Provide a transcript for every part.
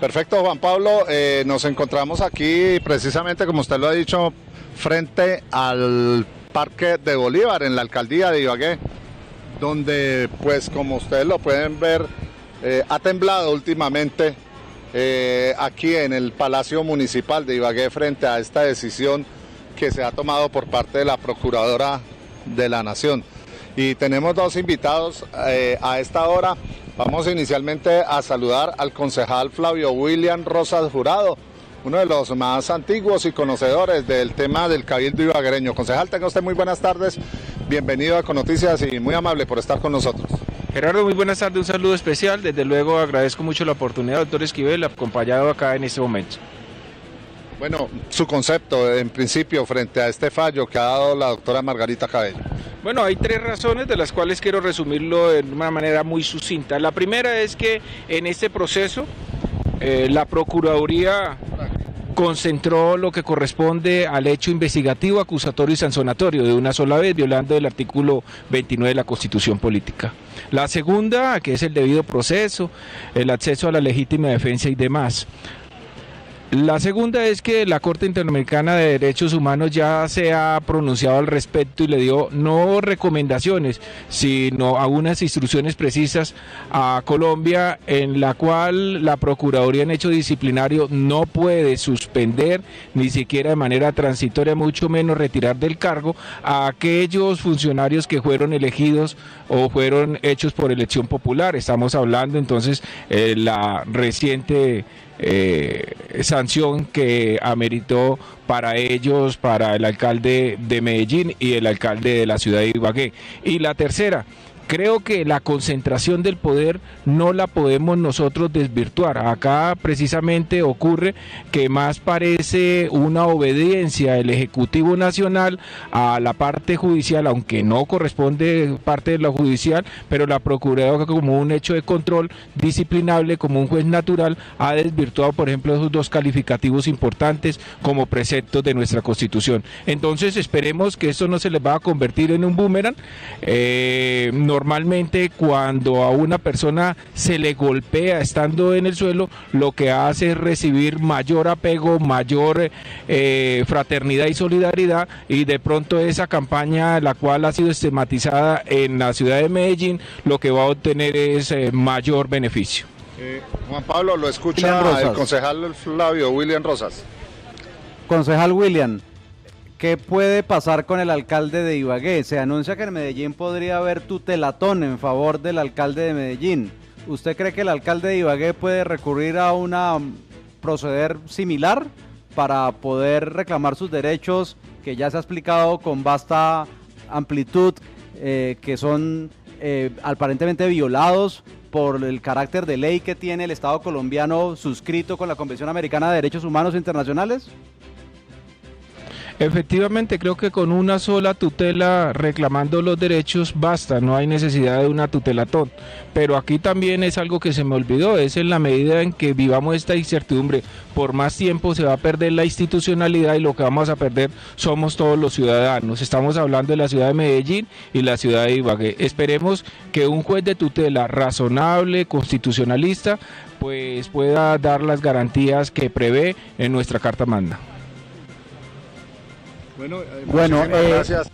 Perfecto, Juan Pablo. Eh, nos encontramos aquí precisamente, como usted lo ha dicho, frente al Parque de Bolívar, en la alcaldía de Ibagué, donde, pues, como ustedes lo pueden ver, eh, ha temblado últimamente eh, aquí en el Palacio Municipal de Ibagué frente a esta decisión que se ha tomado por parte de la Procuradora de la Nación. Y tenemos dos invitados a esta hora. Vamos inicialmente a saludar al concejal Flavio William Rosas Jurado, uno de los más antiguos y conocedores del tema del cabildo ibaguereño. Concejal, tenga usted muy buenas tardes, bienvenido a Conoticias y muy amable por estar con nosotros. Gerardo, muy buenas tardes, un saludo especial. Desde luego agradezco mucho la oportunidad, doctor Esquivel, acompañado acá en este momento. Bueno, su concepto en principio frente a este fallo que ha dado la doctora Margarita Cabello. Bueno, hay tres razones de las cuales quiero resumirlo de una manera muy sucinta. La primera es que en este proceso eh, la Procuraduría concentró lo que corresponde al hecho investigativo, acusatorio y sancionatorio de una sola vez, violando el artículo 29 de la Constitución Política. La segunda, que es el debido proceso, el acceso a la legítima defensa y demás. La segunda es que la Corte Interamericana de Derechos Humanos ya se ha pronunciado al respecto y le dio no recomendaciones, sino algunas instrucciones precisas a Colombia en la cual la Procuraduría en hecho disciplinario no puede suspender ni siquiera de manera transitoria, mucho menos retirar del cargo a aquellos funcionarios que fueron elegidos o fueron hechos por elección popular. Estamos hablando entonces de la reciente eh, sanción que ameritó para ellos, para el alcalde de Medellín y el alcalde de la ciudad de Ibagué. Y la tercera, Creo que la concentración del poder no la podemos nosotros desvirtuar. Acá precisamente ocurre que más parece una obediencia del Ejecutivo Nacional a la parte judicial, aunque no corresponde parte de la judicial, pero la Procuraduría como un hecho de control disciplinable, como un juez natural, ha desvirtuado, por ejemplo, esos dos calificativos importantes como preceptos de nuestra Constitución. Entonces esperemos que esto no se les va a convertir en un boomerang. Eh, normalmente cuando a una persona se le golpea estando en el suelo, lo que hace es recibir mayor apego, mayor eh, fraternidad y solidaridad y de pronto esa campaña, la cual ha sido estigmatizada en la ciudad de Medellín, lo que va a obtener es eh, mayor beneficio. Eh, Juan Pablo, lo escucha el concejal Flavio William Rosas. Concejal William, ¿Qué puede pasar con el alcalde de Ibagué? Se anuncia que en Medellín podría haber tutelatón en favor del alcalde de Medellín. ¿Usted cree que el alcalde de Ibagué puede recurrir a una um, proceder similar para poder reclamar sus derechos que ya se ha explicado con vasta amplitud, eh, que son eh, aparentemente violados por el carácter de ley que tiene el Estado colombiano suscrito con la Convención Americana de Derechos Humanos Internacionales? Efectivamente, creo que con una sola tutela reclamando los derechos basta, no hay necesidad de una tutelatón. Pero aquí también es algo que se me olvidó, es en la medida en que vivamos esta incertidumbre, por más tiempo se va a perder la institucionalidad y lo que vamos a perder somos todos los ciudadanos. Estamos hablando de la ciudad de Medellín y la ciudad de Ibagué. Esperemos que un juez de tutela razonable, constitucionalista, pues pueda dar las garantías que prevé en nuestra Carta Magna. Bueno, eh, bueno eh, gracias.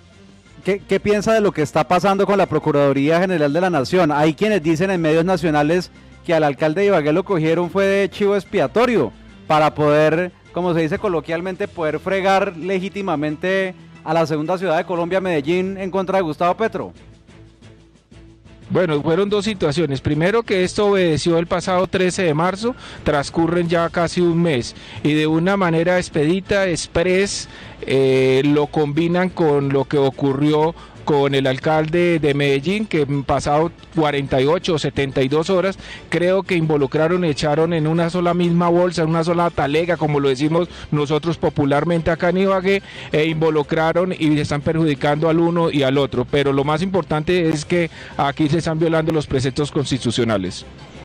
¿qué, piensa de lo que está pasando con la Procuraduría General de la Nación? Hay quienes dicen en medios nacionales que al alcalde de Ibagué lo cogieron fue de chivo expiatorio para poder, como se dice coloquialmente, poder fregar legítimamente a la segunda ciudad de Colombia, Medellín, en contra de Gustavo Petro. Bueno, fueron dos situaciones. Primero que esto obedeció el pasado 13 de marzo, transcurren ya casi un mes y de una manera expedita, express, eh, lo combinan con lo que ocurrió con el alcalde de Medellín, que en pasado 48 o 72 horas, creo que involucraron, echaron en una sola misma bolsa, en una sola talega, como lo decimos nosotros popularmente acá en Ibagué, e involucraron y están perjudicando al uno y al otro. Pero lo más importante es que aquí se están violando los preceptos constitucionales.